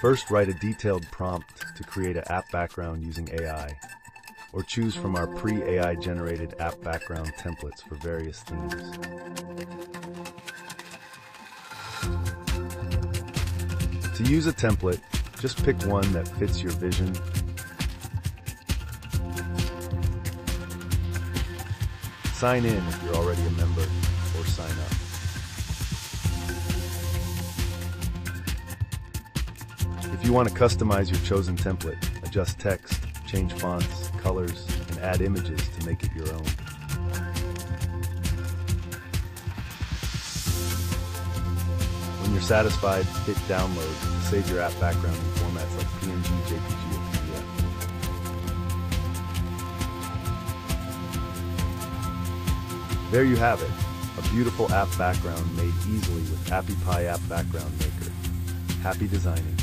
First, write a detailed prompt to create an app background using AI, or choose from our pre-AI generated app background templates for various themes. To use a template, just pick one that fits your vision. Sign in if you're already a member, or sign up. You want to customize your chosen template, adjust text, change fonts, colors, and add images to make it your own. When you're satisfied, hit download to save your app background in formats like PNG, JPG, or PDF. There you have it, a beautiful app background made easily with AppyPie App Background Maker. Happy designing.